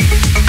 you